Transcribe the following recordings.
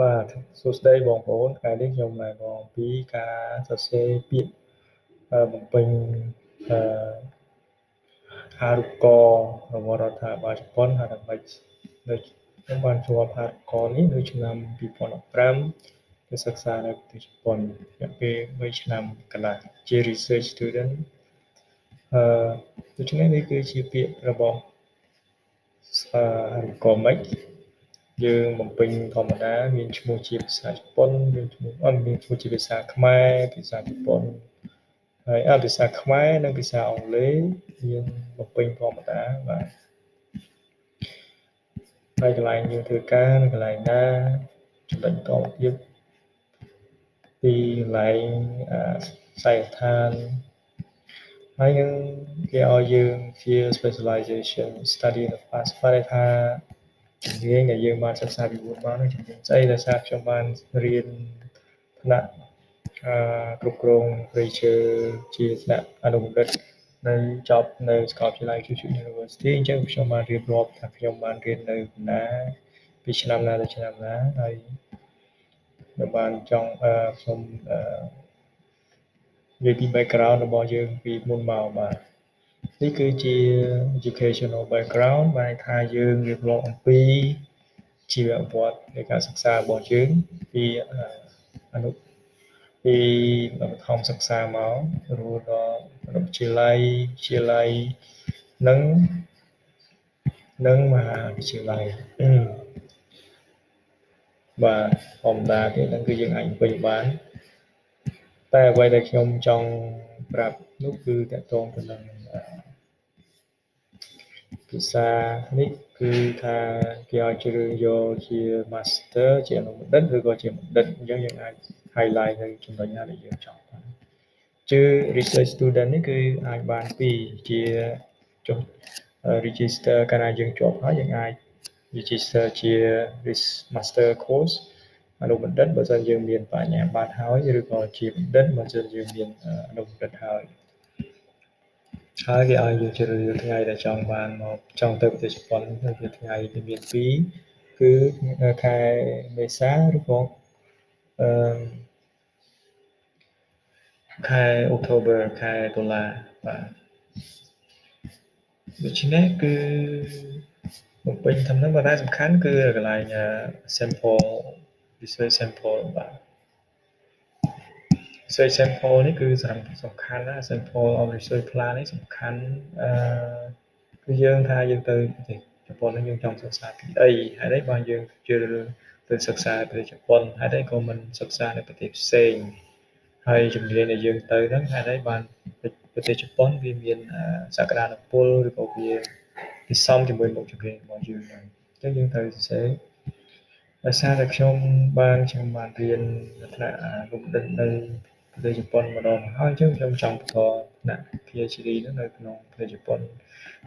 បាទសួស្តីបងប្អូនថ្ងៃនេះខ្ញុំមកបងពីការសរសេរពាក្យបំពេញអឺហារុករបស់រដ្ឋាភិបាលជប៉ុនហើយដើម្បីនៅខ្ញុំបានជាប់ហារុកនេះនៅឆ្នាំ2015ទៅសិក្សានៅប្រទេសជប៉ុនរយៈពេល3ឆ្នាំកន្លះជា research student អឺដូច្នេះនេះគឺជាពាក្យរបស់អឺហារុកមិច យើងបំពេញធម្មតាមានឈ្មោះជាភាសាជប៉ុនមានឈ្មោះអត់មានឈ្មោះជាភាសាខ្មែរភាសាជប៉ុនហើយអភាសាខ្មែរនិងភាសាអង់គ្លេសមានបំពេញធម្មតាបាទហើយកន្លែងយើងធ្វើការនៅកន្លែងណាចំណុចតទៀតពីកន្លែងខ្សែឋានហើយនឹងគេឲ្យយើងជា specialization study in the past តែថា ជំនាញដែលយើងបានសិក្សាពីមុនមកនោះជំនាញស្អីដែលសារខ្ញុំបានរៀនថ្នាក់អឺគ្រប់គ្រង research ជាថ្នាក់អនុបណ្ឌិតនៅចប់នៅសាកលវិទ្យាល័យ Kyushu University អញ្ចឹងខ្ញុំបានរៀបរាប់ថាខ្ញុំបានរៀននៅកណ្ដាពីឆ្នាំណាដល់ឆ្នាំណាហើយខ្ញុំបានចង់អឺខ្ញុំអឺនិយាយពី background របស់យើងពីមុនមកបាទ នេះគឺជា educational background បានថាយើងរៀបរាប់អំពីជីវប្រវត្តិនៃការសិក្សារបស់យើងពីអនុពីបឋមសិក្សាមករហូតដល់រដ្ឋវិទ្យាល័យវិទ្យាល័យនិងនិងមហាវិទ្យាល័យបាទធម្មតាទេហ្នឹងគឺយើងអាចពេញបានតែអ្វីដែលខ្ញុំចង់ប្រាប់នោះគឺតកតងទៅនឹង ភាសានេះគឺថាគេឲ្យជ្រើសយកជា master ជាអនុបណ្ឌិតឬក៏ជាបណ្ឌិតអញ្ចឹងយើងអាច highlight នៅចំណុចណាដែលយើងចង់បានជឿ research student នេះគឺអាចបានពីជាចុះ register កាលណាយើងជាប់ហើយយើងអាច register ជា master course អនុបណ្ឌិតបើសិនយើងមានបញ្ញាបត្រហើយឬក៏ជាបណ្ឌិតបើសិនយើងមានអនុបណ្ឌិតហើយ ហើយគេឲ្យយើងជ្រើសរើសថ្ងៃដែលចង់បានមកចង់ទៅប្រទេសជប៉ុនគឺថ្ងៃវាមាន2គឺខែមេសាឬក៏អឺខែអុកតូបឺខែតុលាបាទដូច្នេះគឺបំពេញធំហ្នឹងប៉ុន្តែសំខាន់គឺកន្លែង sample research sample បាទ research sample នេះគឺសំខាន់ណា sample of research plan នេះសំខាន់អឺគឺយើងថាយើងទៅប្រទេសជប៉ុននេះយើងចង់សិក្សាពីអីហើយនេះបានយើងជឿទៅសិក្សាប្រទេសជប៉ុនហើយនេះក៏មិនសិក្សានៅប្រទេសផ្សេងហើយជំនាញដែលយើងទៅហ្នឹងហើយនេះបានប្រទេសជប៉ុនវាមានសក្តានុពលឬក៏វាពិសមជាមួយមុខជំនាញរបស់យើងហ្នឹងអញ្ចឹងយើងត្រូវសរសេរដោយសារតែខ្ញុំបានខ្ញុំបានរៀនថ្នាក់រូបដិតនៅ ប្រទេសជប៉ុនម្ដងហើយអញ្ចឹងខ្ញុំចង់បន្តថ្នាក់ PhD នោះនៅក្នុងប្រទេសជប៉ុន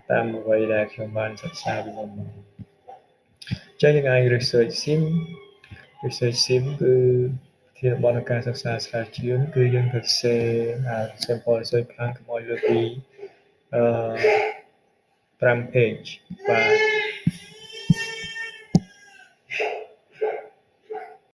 តាមអ្វីដែលខ្ញុំបានសិក្សាពីមុនមកចឹងយើងអាច research sim research sim គឺធានបនការសិក្សាស្រាវជ្រាវគឺយើងត្រូវសេអា sample research plan កុំឲ្យលើពីអឺ5 page បាទ